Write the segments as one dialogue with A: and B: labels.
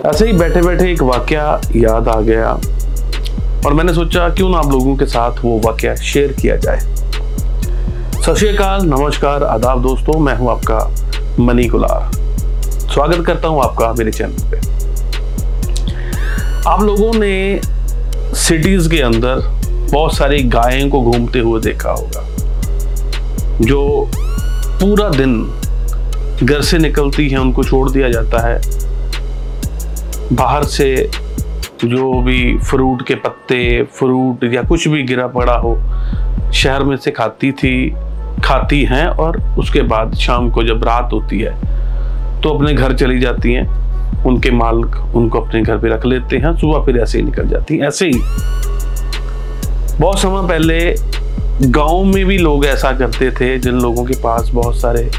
A: ऐसे ही बैठे बैठे एक वाक्य याद आ गया। और मैंने सोचा, क्यों ना आप लोगों के साथ वो वाक्य शेयर किया जाए। सत श्रीकाल नमस्कार, आदाब दोस्तों, मैं हूँ आपका मनी कुलार स्वागत करता हूँ आपका मेरे चैनल पे। आप लोगों ने सिटीज़ के अंदर बहुत सारी गायें को घूमते हुए देखा होगा, जो पूरा दिन घर से निकलती हैं, उनको छोड़ दिया जाता है। बाहर से जो भी फ्रूट के पत्ते फ्रूट या कुछ भी गिरा पड़ा हो, शहर में से खाती थी, खाती हैं और उसके बाद शाम को जब रात होती है तो अपने घर चली जाती हैं। उनके मालिक उनको अपने घर पे रख लेते हैं, सुबह फिर ऐसे ही निकल जाती हैं, ऐसे ही। बहुत समय पहले गाँव में भी लोग ऐसा करते थे, जिन लोगों के पास बहुत सारे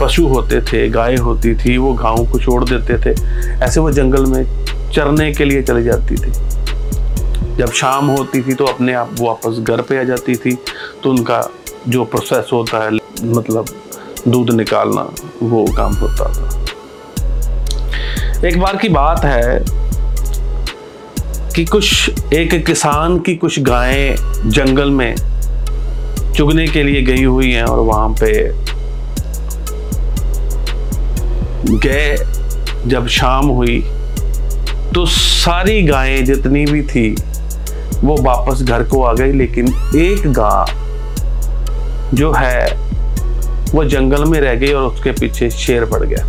A: पशु होते थे, गाय होती थी, वो गाँव को छोड़ देते थे। ऐसे वो जंगल में चरने के लिए चली जाती थी। जब शाम होती थी तो अपने आप वापस घर पे आ जाती थी तो उनका जो प्रोसेस होता है मतलब दूध निकालना, वो काम होता था। एक बार की बात है कि कुछ, एक किसान की कुछ गायें जंगल में चुगने के लिए गई हुई हैं और वहाँ पे गए, जब शाम हुई तो सारी गायें जितनी भी थी, वो वापस घर को आ गई, लेकिन एक गाय जो है, वो जंगल में रह गई और उसके पीछे शेर पड़ गया।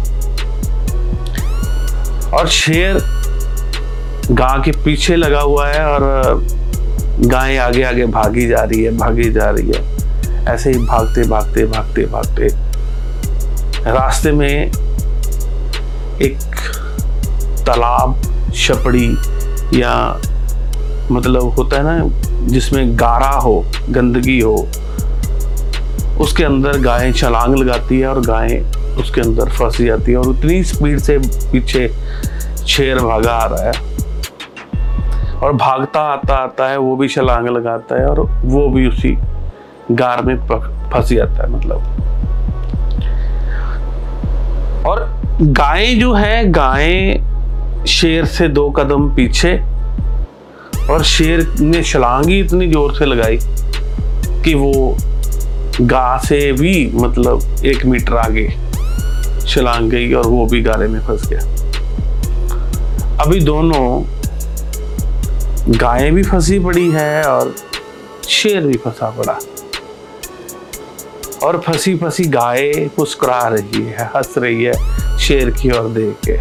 A: और शेर गाय के पीछे लगा हुआ है और गाय आगे आगे भागी जा रही है, भागी जा रही है। ऐसे ही भागते भागते भागते भागते रास्ते में एक तालाब छपड़ी या मतलब होता है ना, जिसमें गारा हो, गंदगी हो, उसके अंदर गायें छलांग लगाती है और गायें उसके अंदर फंस जाती है और उतनी स्पीड से पीछे शेर भागा आ रहा है। और भागता आता आता है, वो भी छलांग लगाता है और वो भी उसी गार में फंस जाता है मतलब। गाय जो है, गाय शेर से दो कदम पीछे और शेर ने छलांगी इतनी ज़ोर से लगाई कि वो गा से भी मतलब एक मीटर आगे छलांग गई और वो भी गारे में फंस गया। अभी दोनों गाय भी फंसी पड़ी है और शेर भी फंसा पड़ा। और फंसी फंसी गाय मुस्कुरा रही है, हंस रही है। शेर की ओर देख के।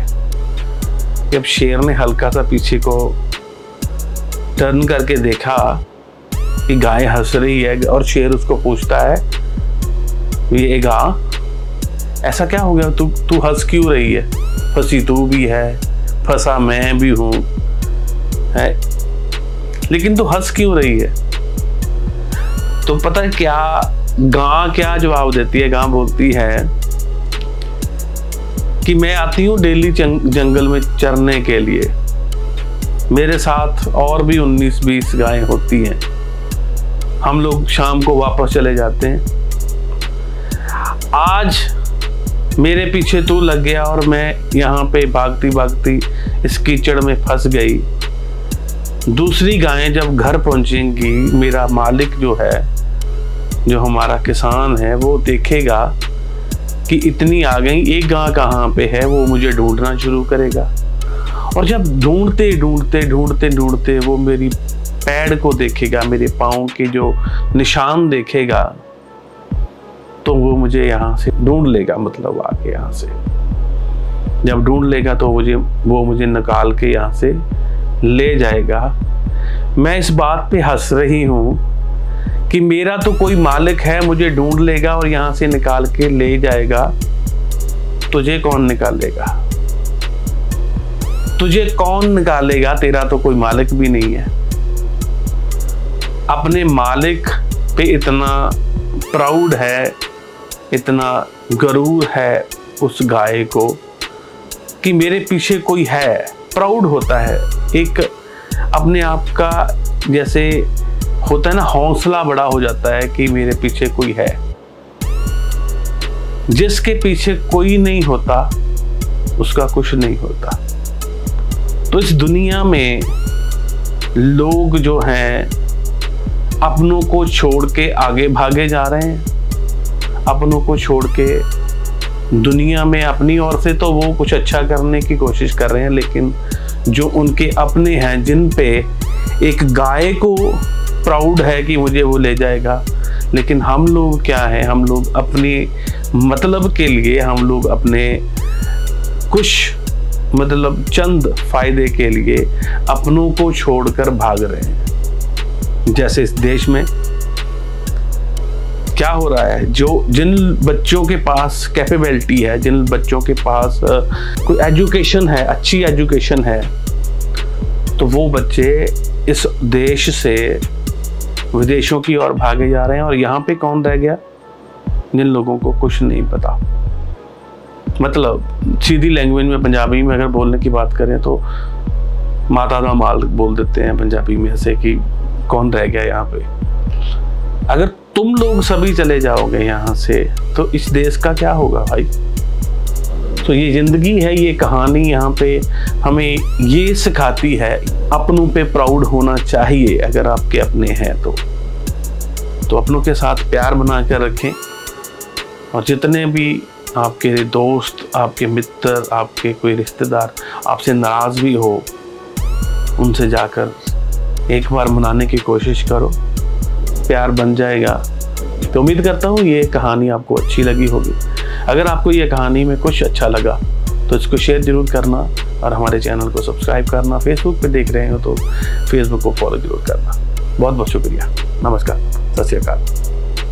A: जब शेर ने हल्का सा पीछे को टर्न करके देखा कि गाय हंस रही है और शेर उसको पूछता है, ये गा, ऐसा क्या हो गया? तू तू हंस क्यों रही है? फंसी तू भी है, फंसा मैं भी हूँ, है? लेकिन तू हंस क्यों रही है? तो पता है क्या, गां क्या जवाब देती है, गां बोलती है कि मैं आती हूँ डेली जंगल में चरने के लिए। मेरे साथ और भी 19-20 गायें होती हैं। हम लोग शाम को वापस चले जाते हैं। आज मेरे पीछे तू लग गया और मैं यहाँ पे भागती भागती इस कीचड़ में फंस गई। दूसरी गायें जब घर पहुंचेंगी, मेरा मालिक जो है, जो हमारा किसान है, वो देखेगा कि इतनी आ गई एक गां कहाँ पे है, वो मुझे ढूंढना शुरू करेगा। और जब ढूंढते ढूंढते ढूंढते ढूंढते वो मेरी पैड को देखेगा, मेरे पाँव के जो निशान देखेगा तो वो मुझे यहाँ से ढूंढ लेगा मतलब आके यहाँ से। जब ढूंढ लेगा तो मुझे, वो मुझे निकाल के यहाँ से ले जाएगा। मैं इस बात पे हंस रही हूँ कि मेरा तो कोई मालिक है, मुझे ढूंढ लेगा और यहाँ से निकाल के ले जाएगा। तुझे कौन निकालेगा? तुझे कौन निकालेगा? तेरा तो कोई मालिक भी नहीं है। अपने मालिक पे इतना प्राउड है, इतना गरूर है उस गाय को कि मेरे पीछे कोई है। प्राउड होता है। एक अपने आप का जैसे होता है ना, हौसला बड़ा हो जाता है कि मेरे पीछे कोई है। जिसके पीछे कोई नहीं होता, उसका कुछ नहीं होता। तो इस दुनिया में लोग जो हैं, अपनों को छोड़ के आगे भागे जा रहे हैं। अपनों को छोड़ के दुनिया में अपनी ओर से तो वो कुछ अच्छा करने की कोशिश कर रहे हैं, लेकिन जो उनके अपने हैं, जिन पे एक गाय को प्राउड है कि मुझे वो ले जाएगा। लेकिन हम लोग क्या है? हम लोग अपने मतलब के लिए हम लोग अपने कुछ मतलब चंद फ़ायदे के लिए अपनों को छोड़कर भाग रहे हैं। जैसे इस देश में क्या हो रहा है? जो, जिन बच्चों के पास कैपेबिलिटी है, जिन बच्चों के पास कोई एजुकेशन है, अच्छी एजुकेशन है तो वो बच्चे इस देश से विदेशों की ओर भागे जा रहे हैं और यहाँ पे कौन रह गया? जिन लोगों को कुछ नहीं पता। मतलब सीधी लैंग्वेज में पंजाबी में अगर बोलने की बात करें तो माता दा माल बोल देते हैं पंजाबी में ऐसे कि कौन रह गया यहाँ पे? अगर तुम लोग सभी चले जाओगे यहाँ से तो इस देश का क्या होगा भाई? तो ये ज़िंदगी है, ये कहानी यहाँ पे हमें ये सिखाती है, अपनों पे प्राउड होना चाहिए अगर आपके अपने हैं तो। तो अपनों के साथ प्यार बना कर रखें और जितने भी आपके दोस्त, आपके मित्र, आपके कोई रिश्तेदार आपसे नाराज़ भी हो, उनसे जाकर एक बार मनाने की कोशिश करो। प्यार बन जाएगा। तो उम्मीद करता हूँ ये कहानी आपको अच्छी लगी होगी। अगर आपको ये कहानी में कुछ अच्छा लगा तो इसको शेयर ज़रूर करना और हमारे चैनल को सब्सक्राइब करना। फेसबुक पे देख रहे हो तो फेसबुक को फॉलो ज़रूर करना। बहुत बहुत शुक्रिया। नमस्कार। सत श्रीकाल